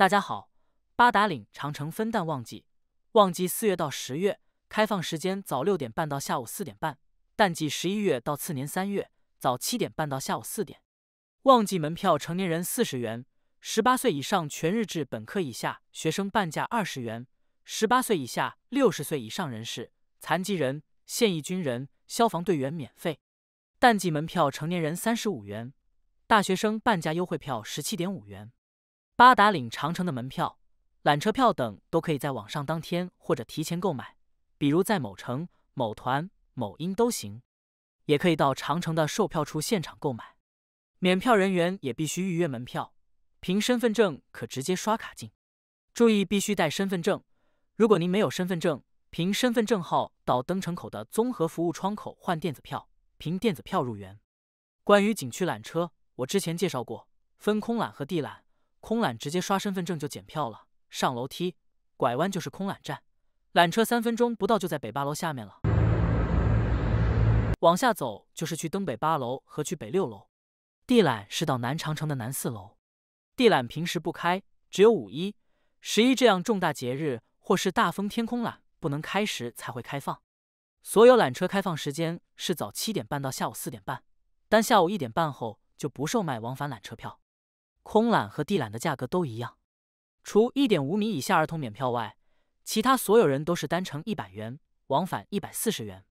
大家好，八达岭长城分淡旺季，旺季四月到十月，开放时间早六点半到下午四点半；淡季十一月到次年三月，早七点半到下午四点。旺季门票成年人四十元，十八岁以上全日制本科以下学生半价二十元，十八岁以下六十岁以上人士、残疾人、现役军人、消防队员免费。淡季门票成年人三十五元，大学生半价优惠票十七点五元。八达岭长城的门票、缆车票等都可以在网上当天或者提前购买，比如在某城、某团、某音都行，也可以到长城的售票处现场购买。免票人员也必须预约门票，凭身份证可直接刷卡进。注意，必须带身份证。如果您没有身份证，凭身份证号到登城口的综合服务窗口换电子票，凭电子票入园。关于景区缆车，我之前介绍过，分空缆和地缆。空缆直接刷身份证就检票了，上楼梯拐弯就是空缆站，缆车三分钟不到就在北八楼下面了。往下走就是去登北八楼和去北六楼。地缆是到南长城的南四楼，地缆平时不开，只有五一、十一这样重大节日或是大风天空缆不能开时才会开放。所有缆车开放时间是早七点半到下午四点半，但下午一点半后就不售卖往返缆车票。空缆和地缆的价格都一样，除一点五米以下儿童免票外，其他所有人都是单程一百元，往返一百四十元。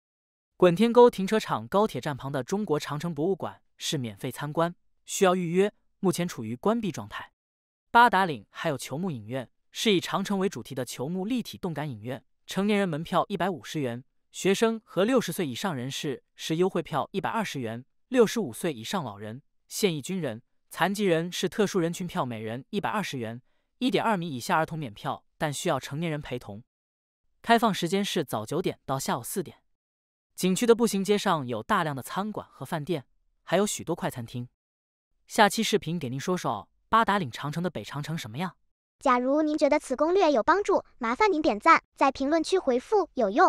滚天沟停车场高铁站旁的中国长城博物馆。是免费参观，需要预约，目前处于关闭状态。八达岭还有球幕影院，是以长城为主题的球幕立体动感影院，成年人门票一百五十元，学生和六十岁以上人士是优惠票一百二十元，六十五岁以上老人、现役军人、残疾人是特殊人群票，每人一百二十元。一点二米以下儿童免票，但需要成年人陪同。开放时间是早九点到下午四点。景区的步行街上有大量的餐馆和饭店。还有许多快餐厅。下期视频给您说说八达岭长城的北长城什么样。假如您觉得此攻略有帮助，麻烦您点赞，在评论区回复“有用”。